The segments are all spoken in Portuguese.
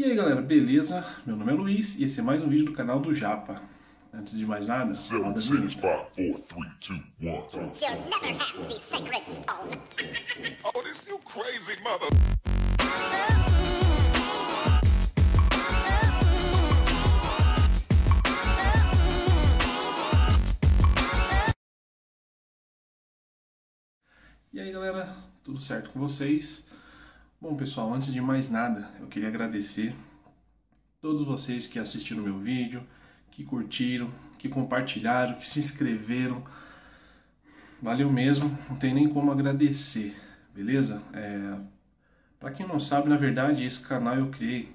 E aí galera, beleza? Meu nome é Luiz e esse é mais um vídeo do canal do Japa. Antes de mais nada, roda a vinheta. 7, 5, 4, 3, 2, 1. You'll never have the sacred stone. This you crazy mother. E aí galera, tudo certo com vocês? Bom pessoal, antes de mais nada, eu queria agradecer todos vocês que assistiram meu vídeo, que curtiram, que compartilharam, que se inscreveram. Valeu mesmo, não tem nem como agradecer, beleza? É, para quem não sabe, na verdade, esse canal eu criei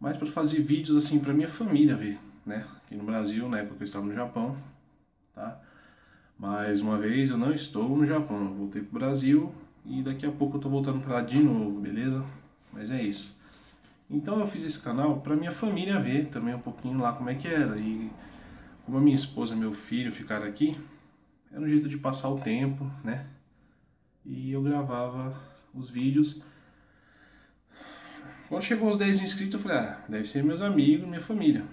mais para fazer vídeos assim para minha família ver, né? Aqui no Brasil, na época eu estava no Japão, tá? Mais uma vez, eu não estou no Japão, eu voltei pro Brasil e daqui a pouco eu tô voltando para lá de novo, beleza? Mas é isso. Então eu fiz esse canal para minha família ver também um pouquinho lá como é que era e como a minha esposa e meu filho ficaram aqui, era um jeito de passar o tempo, né? E eu gravava os vídeos. Quando chegou aos 10 inscritos, eu falei, ah, deve ser meus amigos, minha família.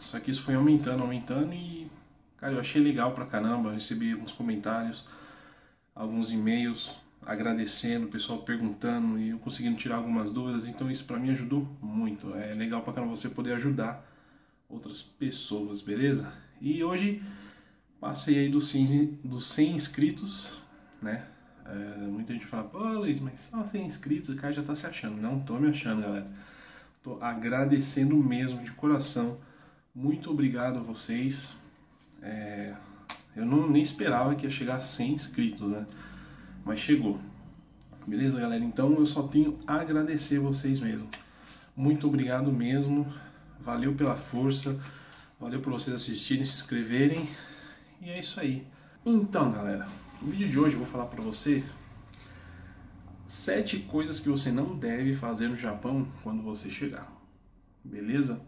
Só que isso foi aumentando, aumentando e, cara, eu achei legal pra caramba. Eu recebi alguns comentários, alguns e-mails agradecendo, o pessoal perguntando e eu conseguindo tirar algumas dúvidas. Então isso pra mim ajudou muito. É legal caramba você poder ajudar outras pessoas, beleza? E hoje passei aí dos 100, dos 100 inscritos, né? É, muita gente fala, pô Luiz, mas só 100 inscritos, o cara já tá se achando. Não tô me achando, galera. Tô agradecendo mesmo, de coração. Muito obrigado a vocês. É, eu não nem esperava que ia chegar a 100 inscritos, né? Mas chegou. Beleza, galera? Então eu só tenho a agradecer vocês mesmo. Muito obrigado mesmo. Valeu pela força. Valeu por vocês assistirem, se inscreverem. E é isso aí. Então, galera, no vídeo de hoje eu vou falar para você sete coisas que você não deve fazer no Japão quando você chegar. Beleza?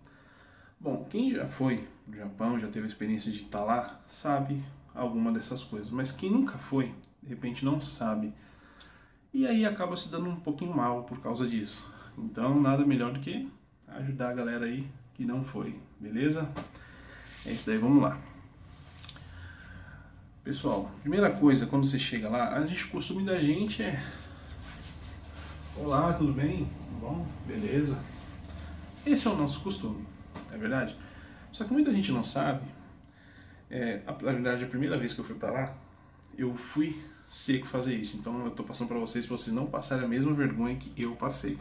Bom, quem já foi no Japão, já teve a experiência de estar lá, sabe alguma dessas coisas. Mas quem nunca foi, de repente não sabe. E aí acaba se dando um pouquinho mal por causa disso. Então, nada melhor do que ajudar a galera aí que não foi, beleza? É isso daí, vamos lá. Pessoal, primeira coisa, quando você chega lá, a gente, o costume da gente é Olá, tudo bem? Bom, beleza. Esse é o nosso costume, é verdade? Só que muita gente não sabe. É, a, na verdade, a primeira vez que eu fui para lá, eu fui seco fazer isso. Então eu tô passando para vocês, para vocês não passarem a mesma vergonha que eu passei.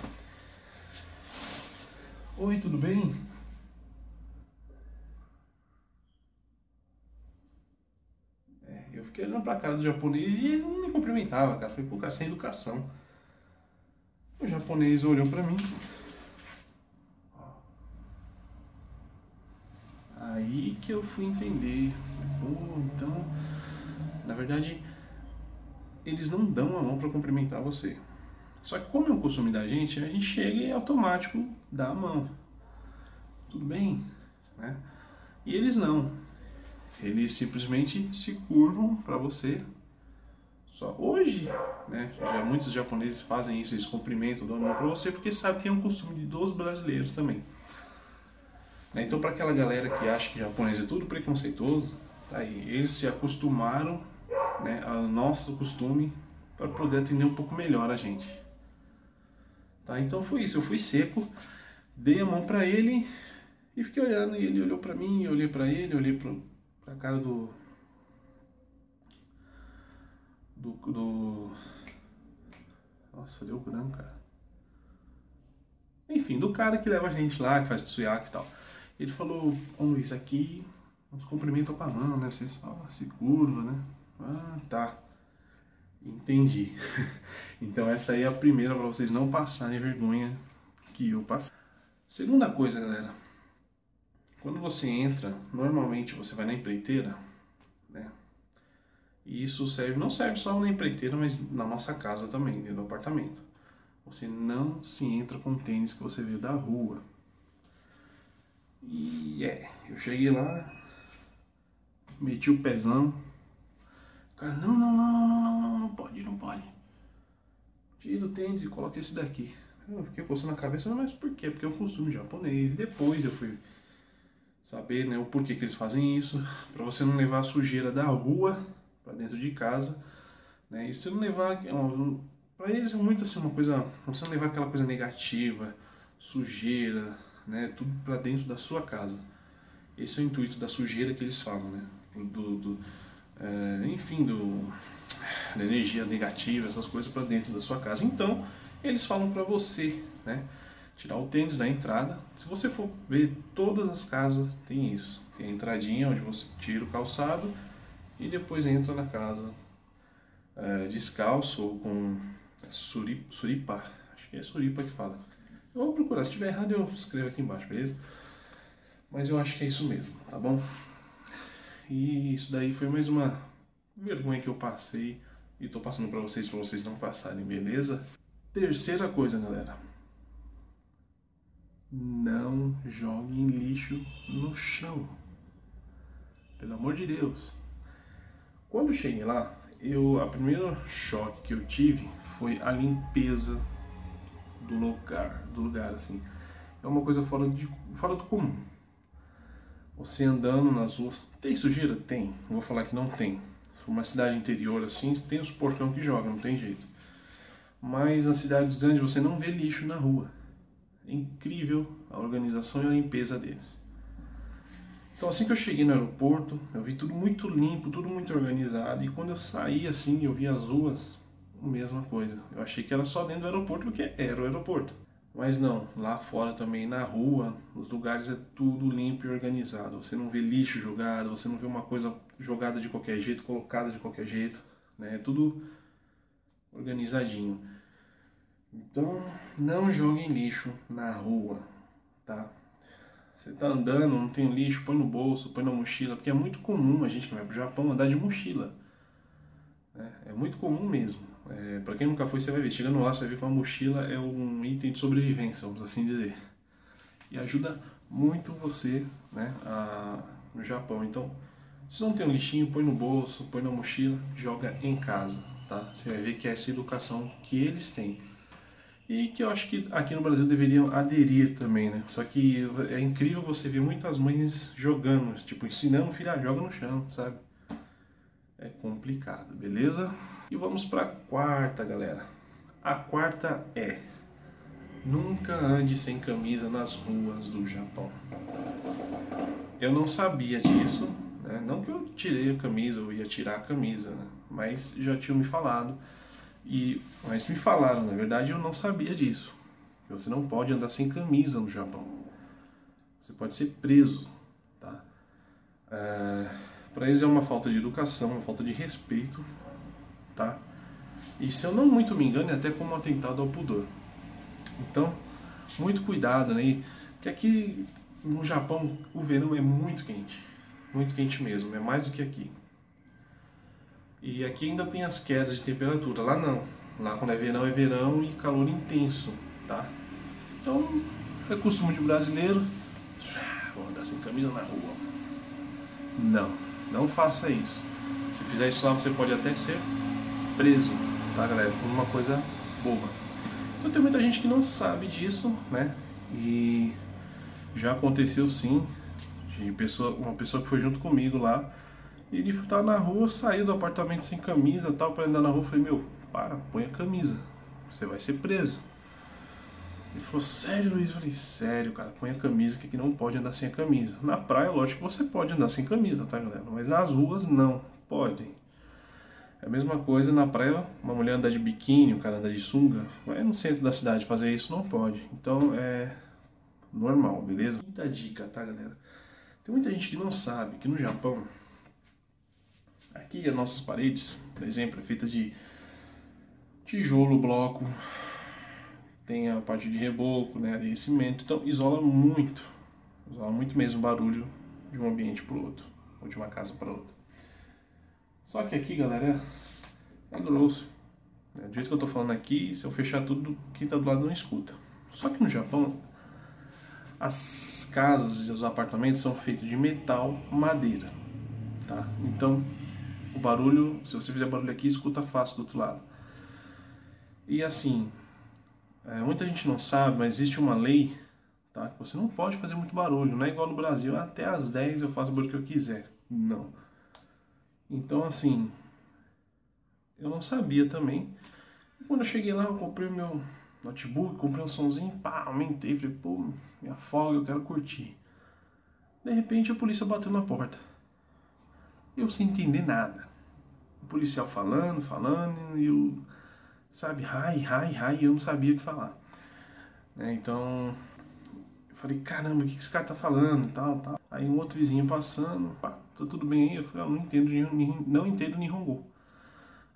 Oi, tudo bem? É, eu fiquei olhando pra cara do japonês e ele não me cumprimentava, cara. Foi pro cara sem educação. O japonês olhou pra mim. Aí que eu fui entender. Pô, então, na verdade, eles não dão a mão para cumprimentar você. Só que como é um costume da gente, a gente chega e é automático dá a mão. Tudo bem, né? E eles não. Eles simplesmente se curvam para você. Só hoje, né? Já muitos japoneses fazem isso, eles cumprimentam, dão a mão para você porque sabe que é um costume dos brasileiros também. Né? Então, para aquela galera que acha que japonês é tudo preconceituoso, tá aí, eles se acostumaram né, ao nosso costume para poder atender um pouco melhor a gente. Tá? Então foi isso, eu fui seco, dei a mão para ele e fiquei olhando, e ele olhou para mim, eu olhei para ele, olhei para a cara do, do do Nossa, deu branco, cara. Enfim, do cara que leva a gente lá, que faz tsuyaki e tal. Ele falou, ô Luiz, aqui uns cumprimentam com a mão, né? Você só se curva, né? Ah, tá. Entendi. então essa aí é a primeira para vocês não passarem vergonha que eu passei. Segunda coisa, galera. Quando você entra, normalmente você vai na empreiteira, né? E isso serve, não serve só na empreiteira, mas na nossa casa também, dentro do apartamento. Você não se entra com tênis que você vê da rua. E é, eu cheguei lá, meti o pezão. O cara, não, não, não, não, não, não, não pode, não pode. Tira o tênis e coloca esse daqui. Eu fiquei coçando a cabeça, mas por quê? Porque é um costume japonês. Depois eu fui saber né, o porquê que eles fazem isso, para você não levar a sujeira da rua para dentro de casa, né? E você não levar para eles é muito assim uma coisa, você não levar aquela coisa negativa, sujeira, né, tudo para dentro da sua casa. Esse é o intuito da sujeira que eles falam, né? Do, do é, enfim, do, da energia negativa, essas coisas para dentro da sua casa. Então, eles falam para você, né? Tirar o tênis da entrada. Se você for ver, todas as casas tem isso. Tem a entradinha onde você tira o calçado e depois entra na casa é, descalço ou com suri, suripa. Acho que é suripa que fala. Eu vou procurar. Se tiver errado, eu escrevo aqui embaixo, beleza? Mas eu acho que é isso mesmo, tá bom? E isso daí foi mais uma vergonha que eu passei e tô passando para vocês, para vocês não passarem, beleza? Terceira coisa, galera. Não joguem lixo no chão. Pelo amor de Deus. Quando eu cheguei lá, eu, a primeira choque que eu tive foi a limpeza do lugar, do lugar assim. É uma coisa fora, de, fora do comum. Você andando nas ruas, tem sujeira? Tem. Não vou falar que não tem. Uma cidade interior assim, tem os porcão que jogam, não tem jeito. Mas nas cidades grandes você não vê lixo na rua. É incrível a organização e a limpeza deles. Então assim que eu cheguei no aeroporto, eu vi tudo muito limpo, tudo muito organizado. E quando eu saí assim, eu vi as ruas, a mesma coisa. Eu achei que era só dentro do aeroporto, porque era o aeroporto. Mas não, lá fora também, na rua, nos lugares é tudo limpo e organizado. Você não vê lixo jogado, você não vê uma coisa jogada de qualquer jeito, colocada de qualquer jeito. Né? É tudo organizadinho. Então, não joguem lixo na rua, tá? Você tá andando, não tem lixo, põe no bolso, põe na mochila, porque é muito comum a gente que vai pro Japão andar de mochila. Né? É muito comum mesmo. É, para quem nunca foi, você vai ver. Chegando lá, você vai ver que uma mochila é um item de sobrevivência, vamos assim dizer. E ajuda muito você né, a, no Japão. Então, se não tem um lixinho, põe no bolso, põe na mochila, joga em casa. Tá? Você vai ver que é essa educação que eles têm. E que eu acho que aqui no Brasil deveriam aderir também, né? Só que é incrível você ver muitas mães jogando, tipo, ensinando o filho, a joga no chão, sabe? É complicado, beleza? E vamos para a quarta, galera. A quarta é: nunca ande sem camisa nas ruas do Japão. Eu não sabia disso, né? não que eu tirei a camisa ou ia tirar a camisa, né? mas já tinham me falado. E, mas me falaram, na verdade eu não sabia disso. Você não pode andar sem camisa no Japão. Você pode ser preso, tá? É, Para eles é uma falta de educação, uma falta de respeito, tá? E se eu não muito me engano, é até como um atentado ao pudor. Então, muito cuidado, né? Porque aqui no Japão o verão é muito quente, muito quente mesmo, é mais do que aqui. E aqui ainda tem as quedas de temperatura, lá não. Lá quando é verão é verão e calor intenso, tá? Então, é costume de brasileiro, vou andar sem camisa na rua. Não, não faça isso. Se fizer isso lá, você pode até ser preso, tá galera? Por uma coisa boba. Então tem muita gente que não sabe disso, né? E já aconteceu sim, de pessoa, uma pessoa que foi junto comigo lá ele tá na rua, saiu do apartamento sem camisa tal, para andar na rua. Falei, meu, para, põe a camisa. Você vai ser preso. Ele falou, sério, Luiz? Eu falei, sério, cara, põe a camisa que aqui não pode andar sem a camisa. Na praia, lógico que você pode andar sem camisa, tá, galera? Mas nas ruas, não. Podem. É a mesma coisa na praia, uma mulher andar de biquíni, um cara andar de sunga. Vai no centro da cidade fazer isso, não pode. Então, é normal, beleza? Muita dica, tá, galera? Tem muita gente que não sabe que no Japão Aqui as nossas paredes, por exemplo, é feita de tijolo, bloco, tem a parte de reboco, né, de cimento, então isola muito, isola muito mesmo o barulho de um ambiente para o outro, ou de uma casa para outra. Só que aqui, galera, é grosso. Né? Do jeito que eu estou falando aqui, se eu fechar tudo, quem está do lado não escuta. Só que no Japão, as casas e os apartamentos são feitos de metal, madeira, tá? Então o barulho, se você fizer barulho aqui, escuta fácil do outro lado. E assim, É, muita gente não sabe, mas existe uma lei tá? que você não pode fazer muito barulho. Não é igual no Brasil, até às 10 eu faço o barulho que eu quiser. Não. Então, assim, eu não sabia também. Quando eu cheguei lá, eu comprei meu notebook, comprei um somzinho, pá, aumentei, falei, pô, minha folga, eu quero curtir. De repente a polícia bateu na porta. Eu sem entender nada. O policial falando, falando, e eu, sabe, ai, ai, ai, eu não sabia o que falar. Né, então, eu falei, caramba, o que esse cara tá falando, tal, tal. Aí um outro vizinho passando, pá, tá tudo bem aí? Eu falei, eu não entendo, não entendo Nihongo.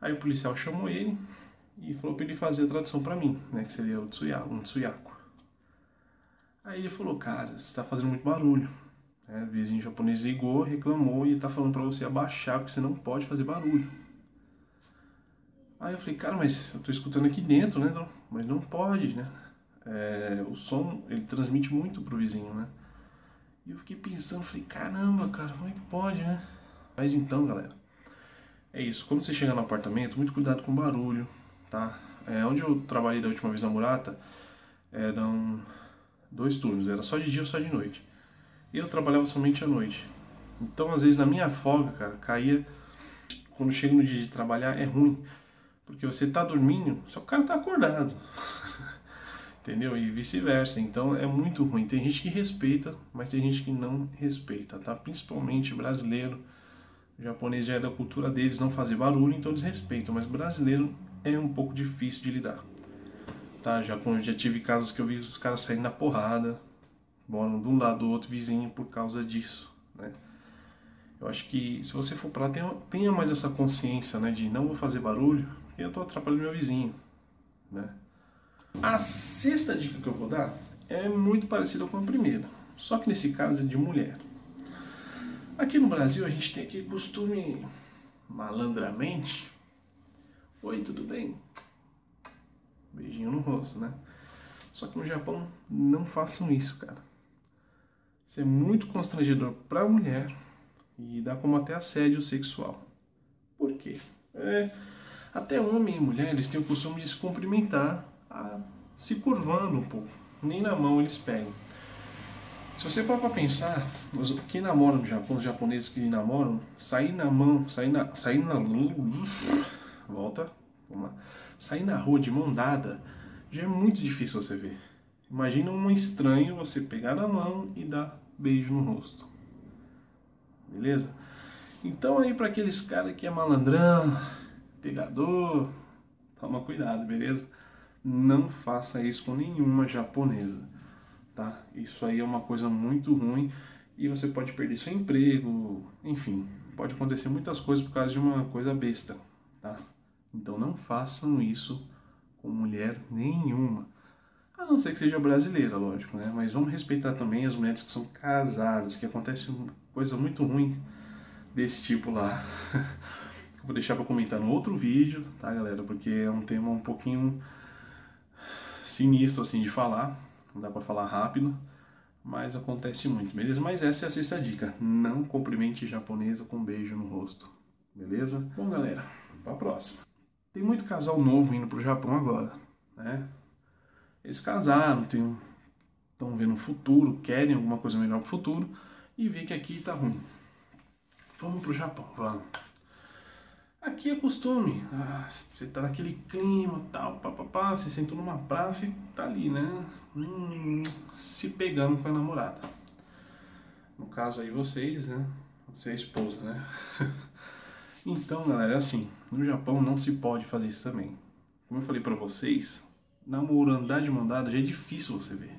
Aí o policial chamou ele e falou para ele fazer a tradução para mim, né, que seria o tsuyaku, um tsuyaku. Aí ele falou, cara, você está fazendo muito barulho. É, o vizinho japonês ligou, reclamou e está falando para você abaixar porque você não pode fazer barulho. Aí eu falei, cara, mas eu estou escutando aqui dentro, né? Mas não pode, né? É, o som ele transmite muito pro vizinho, né? E eu fiquei pensando, falei, caramba, cara, como é que pode, né? Mas então, galera, é isso. Quando você chega no apartamento, muito cuidado com o barulho, tá? É, onde eu trabalhei da última vez na Murata, eram dois turnos, era só de dia ou só de noite. Eu trabalhava somente à noite. Então, às vezes, na minha folga, cara, caía. Quando chega no dia de trabalhar, é ruim. Porque você tá dormindo, só o cara tá acordado. Entendeu? E vice-versa. Então é muito ruim. Tem gente que respeita, mas tem gente que não respeita, tá? Principalmente brasileiro. O japonês já é da cultura deles não fazer barulho, então eles respeitam. Mas brasileiro é um pouco difícil de lidar. Tá? Já, já tive casos que eu vi os caras saindo na porrada, moram de um lado do outro vizinho por causa disso, né? Eu acho que se você for para lá, tenha, tenha, mais essa consciência, né, de não vou fazer barulho, porque eu tô atrapalhando meu vizinho, né? A sexta dica que eu vou dar é muito parecida com a primeira, só que nesse caso é de mulher. Aqui no Brasil a gente tem aquele costume malandramente Oi, tudo bem? Beijinho no rosto, né? Só que no Japão não façam isso, cara. Isso é muito constrangedor para a mulher e dá como até assédio sexual. Por quê? É, até homem e mulher eles têm o costume de se cumprimentar a, se curvando um pouco. Nem na mão eles pegam. Se você for para pensar, os que namoram no Japão, os japoneses que namoram, sair na mão, sair na, sair na volta, vamos lá. Sair na rua de mão dada já é muito difícil você ver. Imagina um estranho você pegar na mão e dar beijo no rosto. Beleza? Então aí para aqueles caras que é malandrão, pegador, toma cuidado, beleza? Não faça isso com nenhuma japonesa, tá? Isso aí é uma coisa muito ruim e você pode perder seu emprego, enfim, pode acontecer muitas coisas por causa de uma coisa besta, tá? Então não façam isso com mulher nenhuma. A não ser que seja brasileira, lógico, né? Mas vamos respeitar também as mulheres que são casadas, que acontece coisa muito ruim desse tipo lá. Vou deixar para comentar no outro vídeo, tá, galera? Porque é um tema um pouquinho sinistro assim de falar, não dá para falar rápido, mas acontece muito, beleza? Mas essa é a sexta dica: não cumprimente japonesa com beijo no rosto, beleza? Bom, galera, para a próxima. Tem muito casal novo indo pro Japão agora, né? Eles casaram, estão vendo o futuro, querem alguma coisa melhor pro futuro e vê que aqui tá ruim. Vamos pro Japão, vamos. Aqui é costume, ah, você tá naquele clima, tal, papapá, você sentou numa praça e tá ali, né? Hum, se pegando com a namorada. No caso aí vocês, né? Você é a esposa, né? Então, galera, é assim, no Japão não se pode fazer isso também. Como eu falei para vocês, namoro, andar de mandada já é difícil você ver.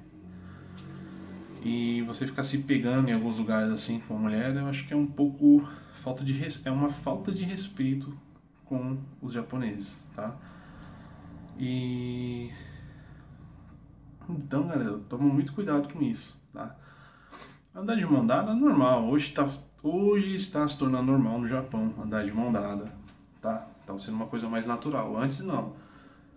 E você ficar se pegando em alguns lugares assim com a mulher, eu acho que é um pouco falta de é uma falta de respeito com os japoneses, tá? E então, galera, toma muito cuidado com isso, tá? Andar de mão dada é normal. Hoje tá Hoje está se tornando normal no Japão andar de mão dada, tá? Está sendo uma coisa mais natural. Antes não.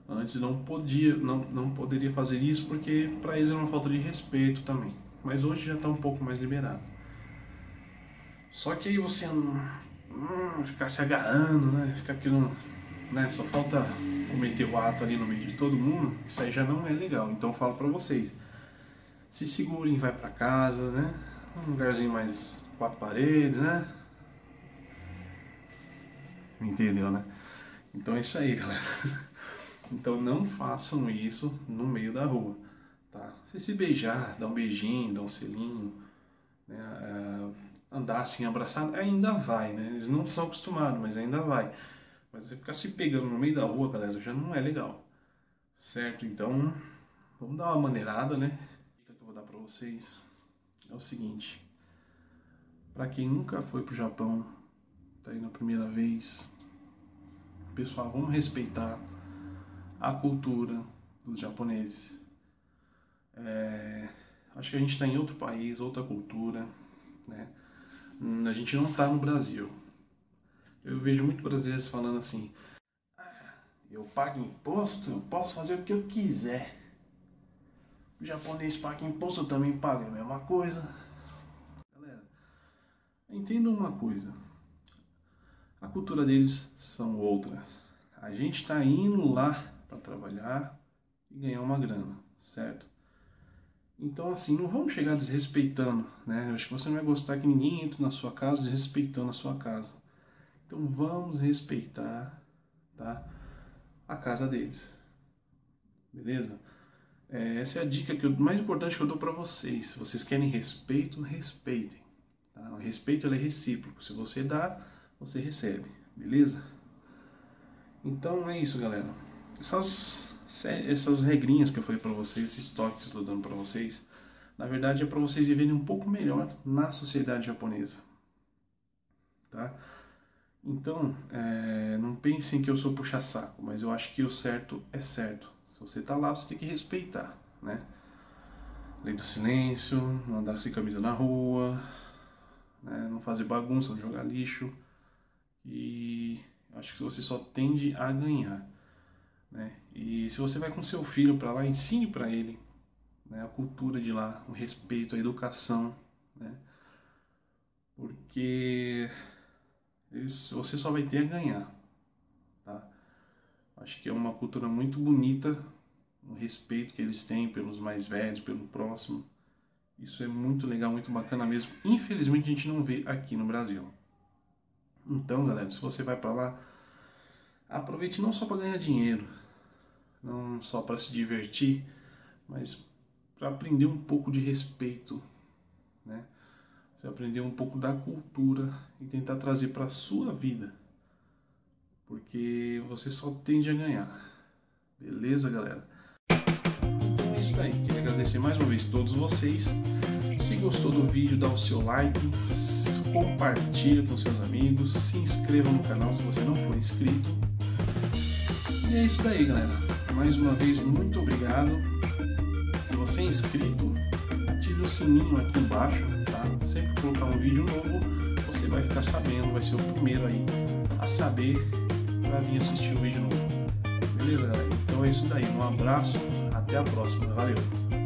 Antes não podia, não, não poderia fazer isso porque para eles é uma falta de respeito também. Mas hoje já está um pouco mais liberado. Só que aí você hum, ficar se agarrando, né? Ficar aquilo né? Só falta cometer o ato ali no meio de todo mundo, isso aí já não é legal. Então eu falo para vocês, se segurem, vai para casa, né? Um lugarzinho mais quatro paredes, né? Entendeu, né? Então é isso aí, galera. Então não façam isso no meio da rua, tá? Se se beijar, dar um beijinho, dar um selinho, né? Andar assim abraçado, ainda vai, né? Eles não são acostumados, mas ainda vai. Mas você ficar se pegando no meio da rua, galera, já não é legal. Certo? Então, vamos dar uma maneirada, né? A dica que eu vou dar pra vocês é o seguinte. Para quem nunca foi pro Japão, tá aí na primeira vez, pessoal, vamos respeitar a cultura dos japoneses. É, acho que a gente está em outro país, outra cultura, né? A gente não está no Brasil. Eu vejo muitos brasileiros falando assim: ah, eu pago imposto, eu posso fazer o que eu quiser. O japonês paga imposto, eu também pago, a mesma coisa. Galera, entenda uma coisa: a cultura deles são outras. A gente está indo lá para trabalhar e ganhar uma grana, certo? Então, assim, não vamos chegar desrespeitando, né? Eu acho que você não vai gostar que ninguém entre na sua casa desrespeitando a sua casa. Então vamos respeitar tá, a casa deles. Beleza? É, essa é a dica que eu, mais importante que eu dou para vocês. Se vocês querem respeito, respeitem. Tá? O respeito é recíproco. Se você dá, você recebe. Beleza? Então é isso, galera. Essas, essas regrinhas que eu falei para vocês, esses toques que estou dando para vocês, na verdade é para vocês viverem um pouco melhor na sociedade japonesa. Tá? Então, é, não pensem que eu sou puxa-saco, mas eu acho que o certo é certo. Se você está lá, você tem que respeitar, né? Lei do silêncio, não andar sem camisa na rua, né? não fazer bagunça, não jogar lixo. E acho que você só tende a ganhar. Né? E se você vai com seu filho para lá, ensine para ele né? a cultura de lá, o respeito, a educação. Né? Porque você só vai ter a ganhar. Tá? Acho que é uma cultura muito bonita, o respeito que eles têm pelos mais velhos, pelo próximo. Isso é muito legal, muito bacana mesmo. Infelizmente a gente não vê aqui no Brasil. Então, galera, se você vai para lá, aproveite não só para ganhar dinheiro, não só para se divertir, mas para aprender um pouco de respeito, né? Você aprender um pouco da cultura e tentar trazer para a sua vida. Porque você só tende a ganhar. Beleza, galera? Então é isso aí. Queria agradecer mais uma vez a todos vocês. Se gostou do vídeo, dá o seu like, compartilha com seus amigos, se inscreva no canal se você não for inscrito. E é isso daí, galera. Mais uma vez, muito obrigado. Se você é inscrito, ative o sininho aqui embaixo sempre colocar um vídeo novo, você vai ficar sabendo, vai ser o primeiro aí a saber para vir assistir o vídeo novo. Beleza, galera? Então é isso daí. Um abraço, até a próxima. Valeu!